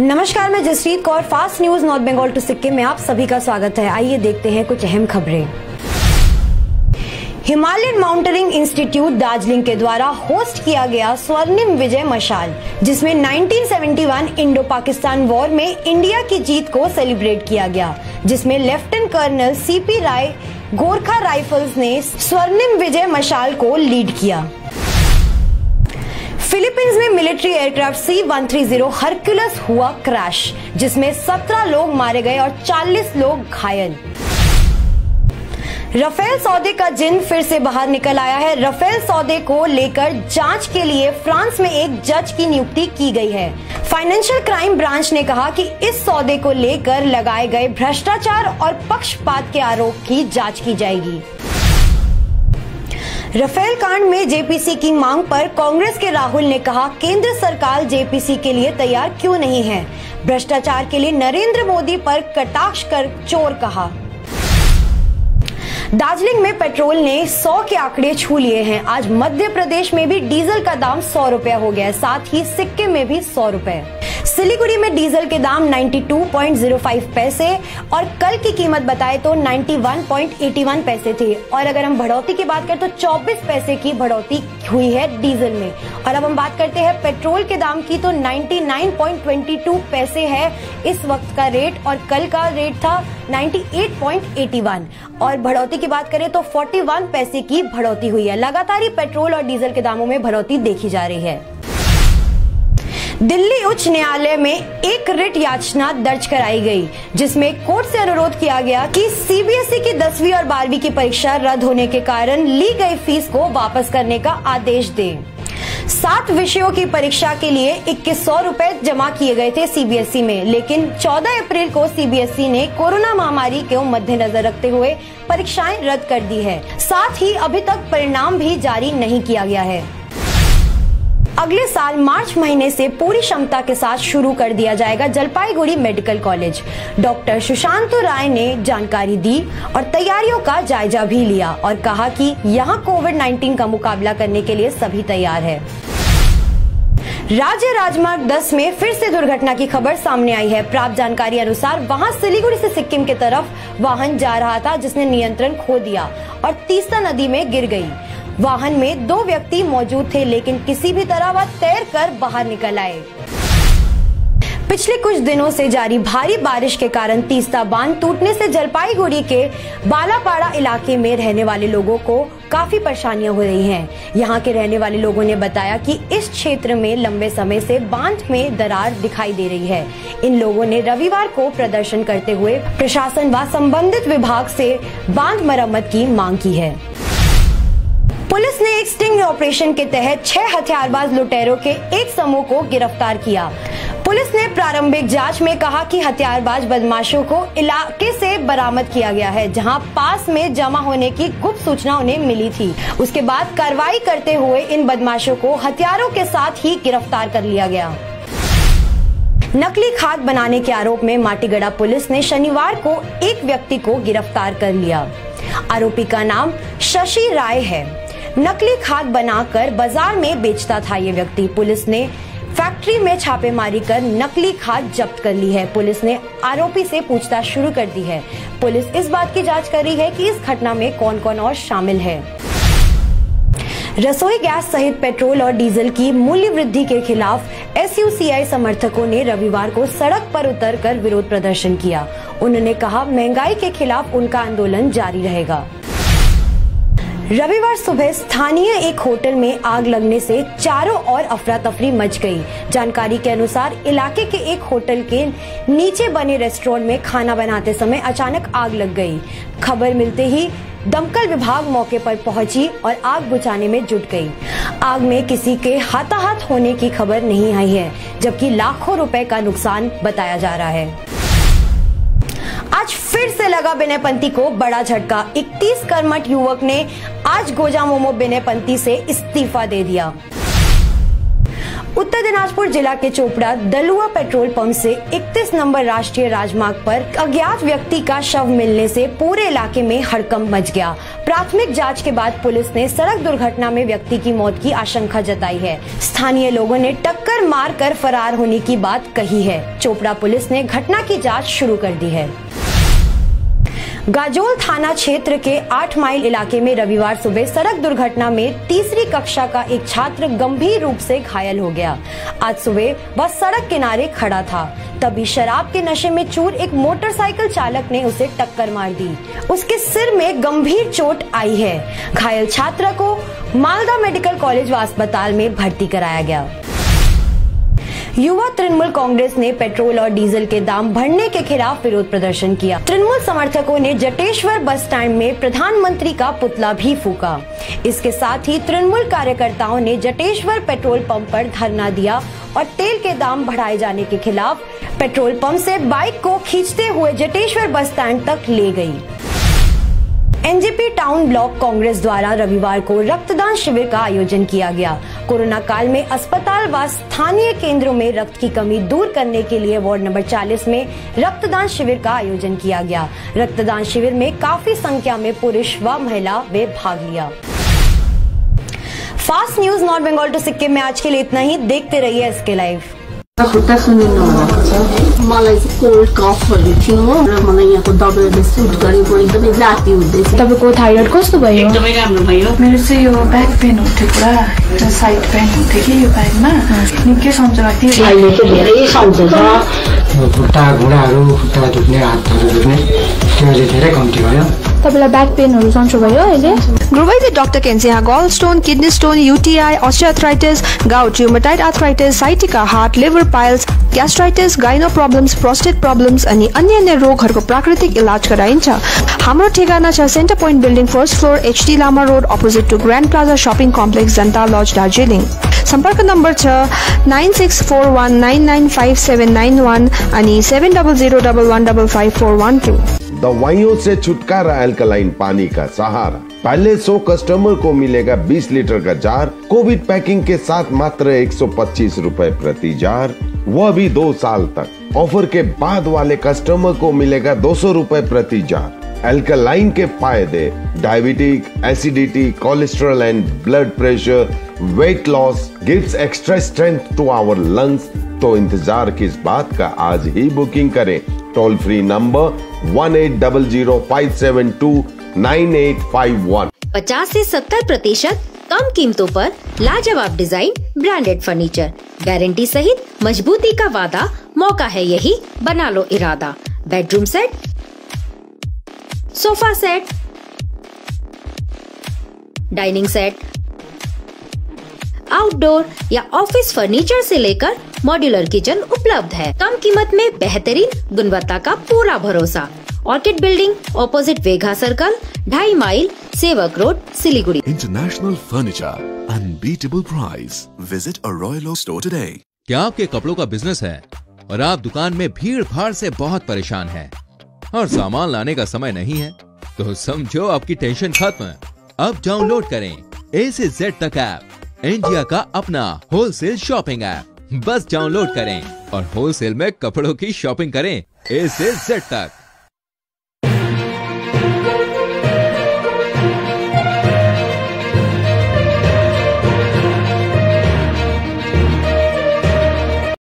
नमस्कार, मैं Jasreet Kaur, Fast News North Bengal to Sikkim में आप सभी का स्वागत है। आइए देखते हैं कुछ अहम खबरें। हिमालयन माउंटेनिंग इंस्टीट्यूट दार्जिलिंग के द्वारा होस्ट किया गया स्वर्णिम विजय मशाल, जिसमें 1971 इंडो पाकिस्तान वॉर में इंडिया की जीत को सेलिब्रेट किया गया, जिसमें lieutenant colonel CP Rai Gorkha rifles ने स्वर्णिम विजय मशाल को लीड किया। फिलीपींस में military aircraft C one three zero Hercules हुआ क्रैश, जिसमें 17 लोग मारे गए और 40 लोग घायल। रफेल सौदे का जिन फिर से बाहर निकल आया है, रफेल सौदे को लेकर जाँच के लिए फ्रांस में एक जज की नियुक्ति की गई है। फाइनेंशियल क्राइम ब्रांच ने कहा कि इस सौदे को लेकर लगाए गए भ्रष्टाचार और पक्षपात के आरोप की जाँच की जाएगी। रफेल कांड में जेपीसी की मांग पर कांग्रेस के राहुल ने कहा, केंद्र सरकार जेपीसी के लिए तैयार क्यों नहीं है? भ्रष्टाचार के लिए नरेंद्र मोदी पर कटाक्ष कर चोर कहा। दार्जिलिंग में पेट्रोल ने 100 के आंकड़े छू लिए हैं। आज मध्य प्रदेश में भी डीजल का दाम सौ रुपया हो गया साथ ही सिक्किम में भी सौ रुपए। सिलीगुड़ी में डीजल के दाम 92.05 पैसे और कल की कीमत बताए तो 91.81 पैसे थे। और अगर हम बढ़ोतरी की बात करें तो 24 पैसे की बढ़ोतरी हुई है डीजल में। और अब हम बात करते हैं पेट्रोल के दाम की तो 99.22 पैसे है इस वक्त का रेट और कल का रेट था 98.81 और बढ़ोतरी की बात करें तो 41 पैसे की बढ़ोतरी हुई है। लगातार ही पेट्रोल और डीजल के दामों में बढ़ोतरी देखी जा रही है। दिल्ली उच्च न्यायालय में एक रिट याचना दर्ज कराई गई, जिसमें कोर्ट से अनुरोध किया गया कि सीबीएसई की दसवीं और बारहवीं की परीक्षा रद्द होने के कारण ली गई फ़ीस को वापस करने का आदेश दे। सात विषयों की परीक्षा के लिए इक्कीस सौ रूपए जमा किए गए थे सीबीएसई में, लेकिन 14 अप्रैल को सीबीएसई ने कोरोना महामारी के मद्देनजर रखते हुए परीक्षाएँ रद्द कर दी है। साथ ही अभी तक परिणाम भी जारी नहीं किया गया है। अगले साल मार्च महीने से पूरी क्षमता के साथ शुरू कर दिया जाएगा Jalpaiguri medical college. Doctor Sushant Rai ने जानकारी दी और तैयारियों का जायजा भी लिया और कहा कि यहाँ कोविड 19 का मुकाबला करने के लिए सभी तैयार है। राज्य राजमार्ग 10 में फिर से दुर्घटना की खबर सामने आई है। प्राप्त जानकारी अनुसार वहाँ सिलीगुड़ी से सिक्किम की तरफ़ वाहन जा रहा था, जिसने नियंत्रण खो दिया और तीस्ता नदी में गिर गई। वाहन में दो व्यक्ति मौजूद थे, लेकिन किसी भी तरह वह तैर कर बाहर निकल आए। पिछले कुछ दिनों से जारी भारी बारिश के कारण तीस्ता बाँध टूटने से जलपाईगुड़ी के बालापाड़ा इलाके में रहने वाले लोगों को काफ़ी परेशानियाँ हो रही हैं। यहाँ के रहने वाले लोगों ने बताया कि इस क्षेत्र में लंबे समय से बाँध में दरार दिखाई दे रही है। इन लोगों ने रविवार को प्रदर्शन करते हुए प्रशासन व संबंधित विभाग से बाँध मरम्मत की मांग की है। पुलिस ने एक स्टिंग ऑपरेशन के तहत छह हथियारबाज लुटेरों के एक समूह को गिरफ़्तार किया। पुलिस ने प्रारंभिक जाँच में कहा कि हथियारबाज बदमाशों को इलाके से बरामद किया गया है, जहाँ पास में जमा होने की गुप्त सूचना उन्हें मिली थी। उसके बाद कार्रवाई करते हुए इन बदमाशों को हथियारों के साथ ही गिरफ़्तार कर लिया गया। नकली खाद बनाने के आरोप में माटीगढ़ा पुलिस ने शनिवार को एक व्यक्ति को गिरफ़्तार कर लिया। आरोपी का नाम शशि राय है। नकली खाद बनाकर बाज़ार में बेचता था ये व्यक्ति। पुलिस ने फैक्ट्री में छापेमारी कर नकली खाद जब्त कर ली है। पुलिस ने आरोपी से पूछताछ शुरू कर दी है। पुलिस इस बात की जाँच कर रही है कि इस घटना में कौन कौन और शामिल है। रसोई गैस सहित पेट्रोल और डीजल की मूल्य वृद्धि के खिलाफ एसयूसीआई समर्थकों ने रविवार को सड़क पर उतरकर विरोध प्रदर्शन किया। उन्होंने कहा, महँगाई के खिलाफ उनका आंदोलन जारी रहेगा। रविवार सुबह स्थानीय एक होटल में आग लगने से चारों ओर अफरा तफरी मच गई। जानकारी के अनुसार इलाके के एक होटल के नीचे बने रेस्टोरेंट में खाना बनाते समय अचानक आग लग गई। खबर मिलते ही दमकल विभाग मौके पर पहुँची और आग बुझाने में जुट गई। आग में किसी के हाथाहाथ होने की खबर नहीं आई है, जबकि लाखों रुपए का नुकसान बताया जा रहा है। फिर से लगा पंथी को बड़ा झटका। 31 कर्मठ युवक ने आज गोजा मोमो पंथी से इस्तीफा दे दिया। उत्तर उत्तर दिनाजपुर जिला के चोपड़ा दलुआ पेट्रोल पंप से 31 नंबर राष्ट्रीय राजमार्ग पर अज्ञात व्यक्ति का शव मिलने से पूरे इलाके में हड़कंप मच गया। प्राथमिक जाँच के बाद पुलिस ने सड़क दुर्घटना में व्यक्ति की मौत की आशंका जताई है। स्थानीय लोगों ने टक्कर मार कर फरार होने की बात कही है। चोपड़ा पुलिस ने घटना की जाँच शुरू कर दी है। गाजोल थाना क्षेत्र के आठ माइल इलाके में रविवार सुबह सड़क दुर्घटना में तीसरी कक्षा का एक छात्र गंभीर रूप से घायल हो गया। आज सुबह वह सड़क किनारे खड़ा था। तभी शराब के नशे में चूर एक मोटरसाइकिल चालक ने उसे टक्कर मार दी। उसके सिर में गंभीर चोट आई है। घायल छात्र को मालदा मेडिकल कॉलेज व अस्पताल में भर्ती कराया गया। युवा तृणमूल कांग्रेस ने पेट्रोल और डीजल के दाम बढ़ने के खिलाफ विरोध प्रदर्शन किया। तृणमूल समर्थकों ने जटेश्वर बस स्टैंड में प्रधानमंत्री का पुतला भी फूका। इसके साथ ही तृणमूल कार्यकर्ताओं ने जटेश्वर पेट्रोल पंप पर धरना दिया और तेल के दाम बढ़ाए जाने के खिलाफ पेट्रोल पंप से बाइक को खींचते हुए जटेश्वर बस स्टैंड तक ले गई। एनजेपी टाउन ब्लॉक कांग्रेस द्वारा रविवार को रक्तदान शिविर का आयोजन किया गया। कोरोना काल में अस्पताल व स्थानीय केंद्रों में रक्त की कमी दूर करने के लिए वार्ड नंबर 40 में रक्तदान शिविर का आयोजन किया गया। रक्तदान शिविर में काफ़ी संख्या में पुरुष व महिला वे भाग लिया। Fast News North Bengal to Sikkim में आज के लिए इतना ही। देखते रहिए इसके लाइव। खुट्टा सुनिनु भएको मलाई चाहिँ कोल्ड कफहरू थियो र मलाई यहाँको दबाईले सुट गरेको एकदमै जाती हुँदैछ तपाईँको थाइरोइड कस्तो भयो एकदमै राम्रो भयो मेरो चाहिँ यो ब्याक पेन उठ्यो पुरा साइड पेन उठ्यो कि यो ब्याकमा निकै सन्चो भएको थियो अहिले चाहिँ धेरै सन्चो छ खुट्टा घुँडाहरू खुट्टा दुख्ने हातहरू दुख्ने त्यो अहिले धेरै कम्ती भयो। तपाईँलाई ब्याक पेनहरू सन्चो भयो अहिले? Grovite Dr. Kensia gallstone, kidney stone, UTI, osteoarthritis, gout, rheumatoid arthritis, sciatica, heart, liver piles, gastritis, gyno problems, prostate problems अनि अन्य अन्य रोगहरूको प्राकृतिक इलाज गराइन्छ। हाम्रो ठेगाना छ centre point building first floor HD Lama road opposite to grand plaza shopping complex Janata lodge Darjeeling. सम्पर्क नम्बर छ nine six four one nine nine five seven nine one अनि seven double zero double one double five four one two. दवाइयों से छुटकारा alkaline पानी का सहारा। पहले 100 customer को मिलेगा 20 लीटर का जार। कोविड पैकिंग के साथ मात्र 125 रुपए प्रति जार। वह भी दो साल तक। ऑफ़र के बाद वाले कस्टमर को मिलेगा 200 रुपए प्रति जार। एल्कलाइन के फ़ायदे diabetic acidity cholesterol and blood pressure weight loss gives extra strength to our lungs तो इंतज़ार किस बात का आज ही बुकिंग करें। Toll free number one eight double zero five seven two nine eight five one पचास ऐसी सत्तर प्रतिशत कम कीमतों पर लाजवाब डिज़ाइन ब्रांडेड फर्नीचर। गारंटी सहित मजबूती का वादा, मौका है यही, बना लो इरादा। Bedroom set, sofa set, dining set, outdoor या ऑफ़िस फर्नीचर से लेकर मॉड्यूलर किचन उपलब्ध है। कम कीमत में बेहतरीन गुणवत्ता का पूरा भरोसा। Orchid building opposite Vega circle ढाई mile Sevoke road Siliguri. Furniture. Unbeatable price. Visit a Royal Oak store today. क्या आपके कपड़ों का बिज़नेस है और आप दुकान में भीड़ भाड़ से बहुत परेशान हैं? और सामान लाने का समय नहीं है? तो समझो आपकी टेंशन खत्म। अब डाउनलोड करें ए से जेड तक ऐप इंडिया का अपना होलसेल शॉपिंग ऐप बस डाउनलोड करें और होलसेल में कपड़ों की शॉपिंग करें। ए से जेड तक।